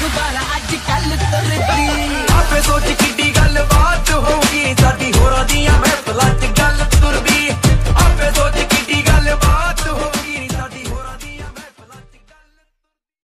Tubará de cara.